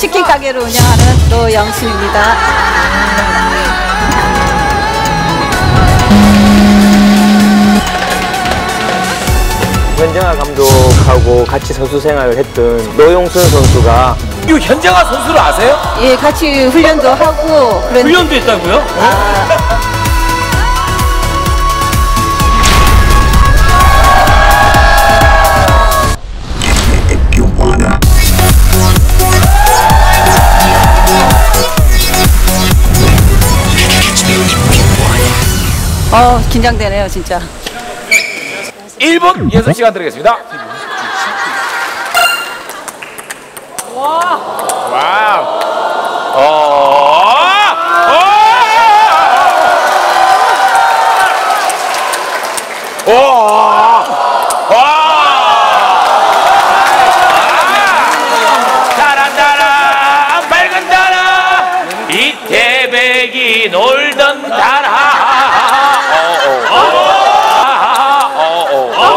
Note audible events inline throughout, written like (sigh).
치킨 가게를 운영하는 노영수입니다. 현정아 감독하고 같이 선수 생활을 했던 노용순 선수가 이 현정아 선수를 아세요? 예, 같이 훈련도 하고 그런 훈련도 했다고요? 어, 긴장되네요, 진짜. 1분 연습 시간 드리겠습니다. 와우. 어. 어. 와. 와. 잘한다라 밝은 달아 이태백이 놀던 달아 어, 어. 어, 어, 어.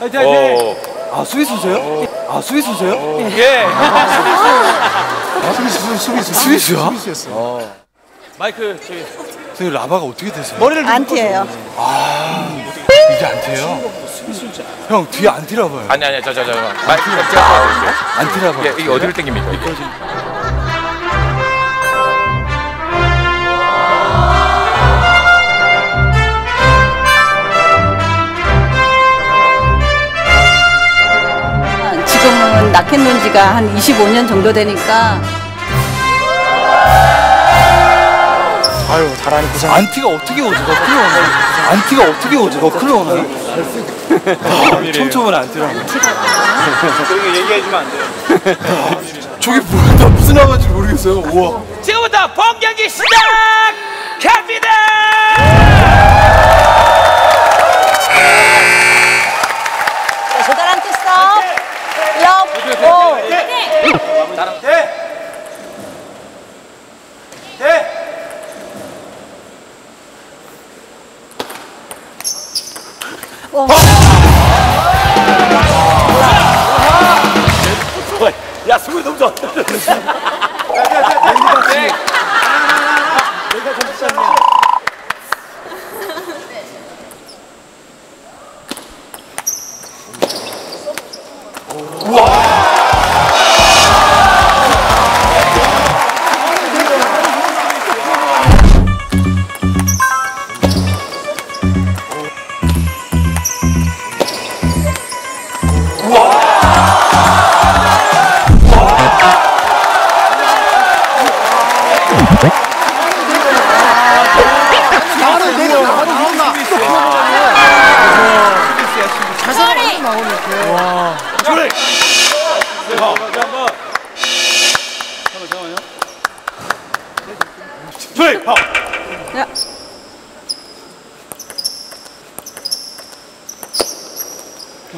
화이팅 화이팅! 어. 아 수비수세요? 아 수비수세요? 예. 수비수 수비수 수비수야? 마이크 저기 선생님 라바가 어떻게 되세요? 머리를 안티예요. 이게 안티예요? 형 뒤에 안티라 봐요 아니 아니 저저저 마이크 제가 도와드릴게요. 안티라 봐요 예, 이게 어디를 당깁니까? 지금은 낙켓 논 지가 한 25년 정도 되니까 아유 잘하니 고생 안티가 어떻게 오지? 너 클로 오나요? 안티가 어떻게 오지? 너 클로 오나요? 아, 처음 쳐보는 안티라 그렇게 얘기해주면 안 돼요 저게 뭐야 나 무슨 라바인지 모르겠어요 우와 지금부터 본 경기 시작합니다. 야,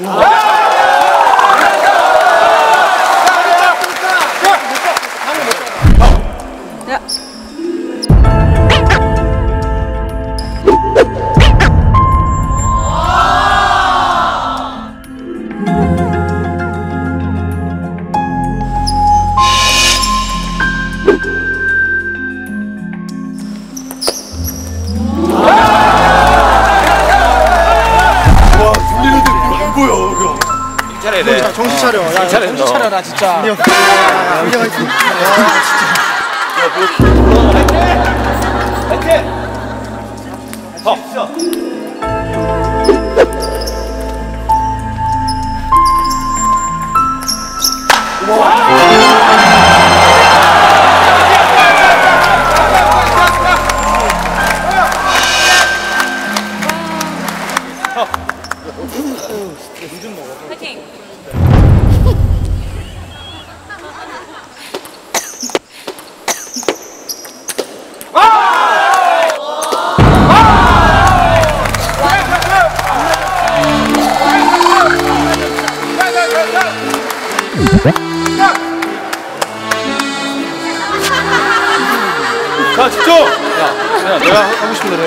야. 정신 차려 야 잘해, 정신 너. 차려라 진짜 자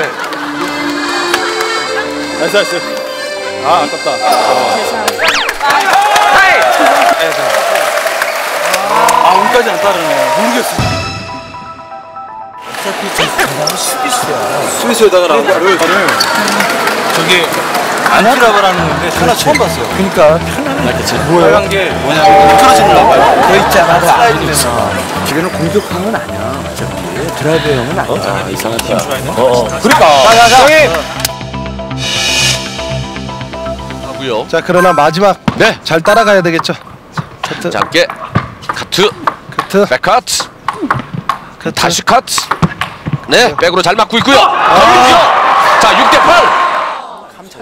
해 nice nice 아 아깝다. 아 운까지 안 따르네. 모르겠어. 수비수에다가 나를 저기 anti rubber라는 건데 하나 처음 봤어요. 그러니까 편안하게 뭐예요? 빨간 게 뭐냐면 틀어지는 rubber요. 너 있잖아. 그 슬라이드에서. 지금은 공격형은 아니야. 드라이브형은 아니야. 이상하다. 하고요. 자 그러나 마지막 네. 잘 따라가야 되겠죠. 카트, 짧게 카트, 카트, 백카트, 카트. 다시 카트. 네, 백으로 잘 맞고 있고요. 정윤규. 자, 6대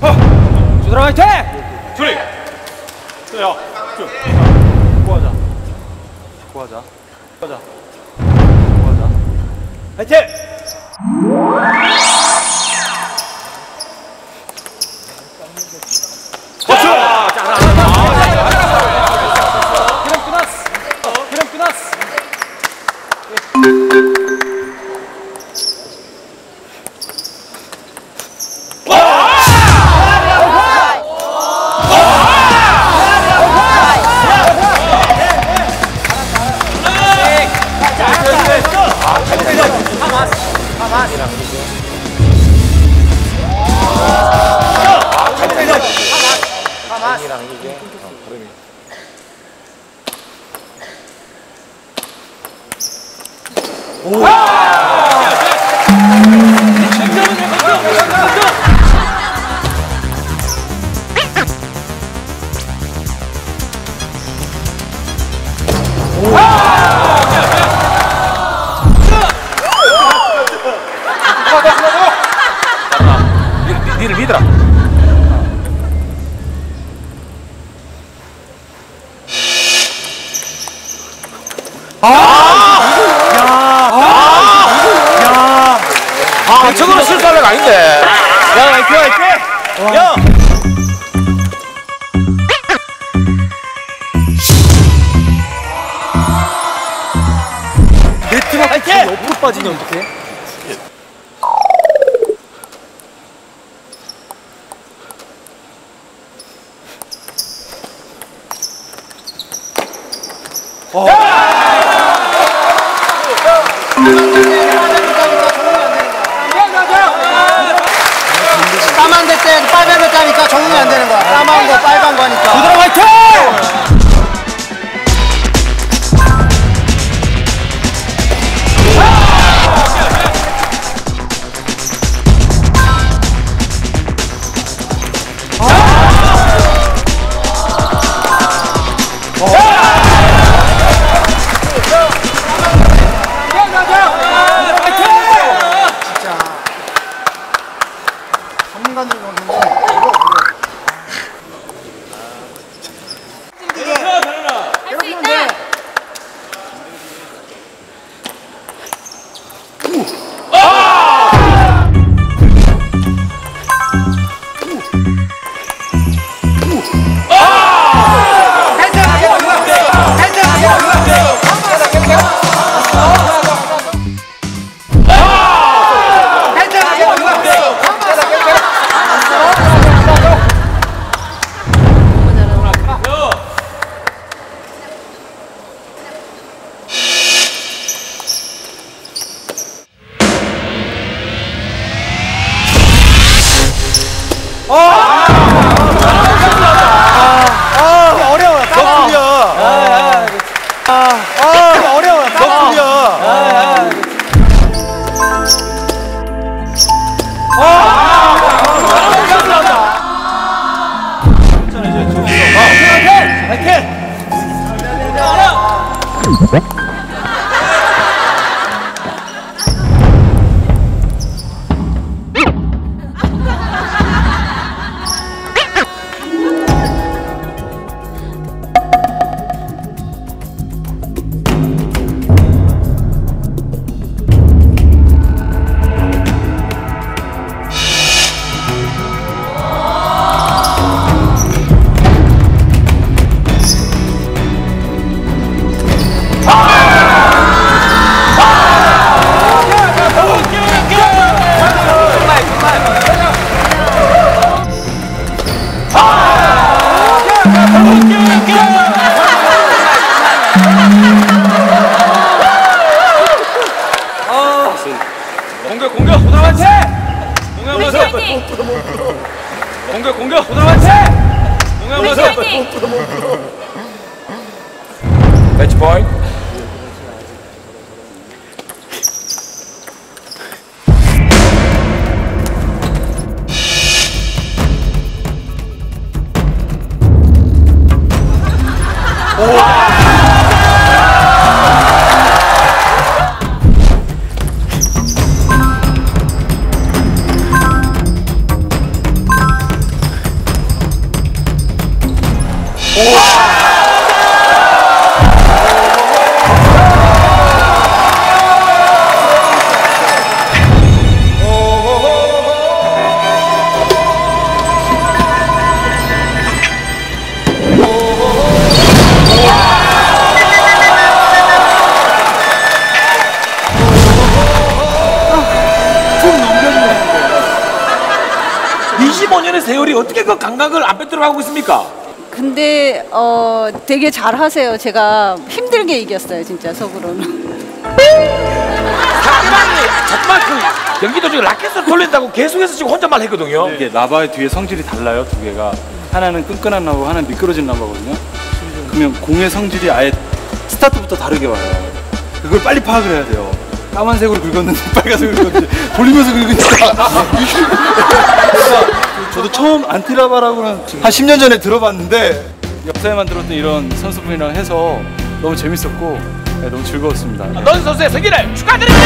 8. 주드라 화이팅! 줄이. 야. 구하자. 구하자. 구하자. 화이팅! 니를 아, 저거는 실수할 애가 아닌데. 야, 화이팅, 화이팅! 야! 화이팅! 옆으로 빠지니 어떡해? 25년의 세월이 어떻게 그 감각을 안 뺏들어가고 있습니까? 근데 어 되게 잘 하세요. 제가 힘들게 이겼어요, 진짜 속으로는. 상대방이 정말 그 경기 도중에 라켓을 돌린다고 계속해서 지금 혼잣말 했거든요. 이게 나바의 뒤에 성질이 달라요 두 개가. 하나는 끈끈한 나바고 하나는 미끄러진 나바거든요. 그러면 공의 성질이 아예 스타트부터 다르게 와요. 그걸 빨리 파악을 해야 돼요. 까만색으로 긁었는지 (laughs) 빨간색으로 긁었는지 돌리면서 긁으니까 (laughs) 저도 처음 안티라바라고는 한 10년 전에 들어봤는데 역사에만 들었던 이런 선수분이랑 해서 너무 재밌었고 네, 너무 즐거웠습니다. 넌 선수의 승리를 축하드립니다.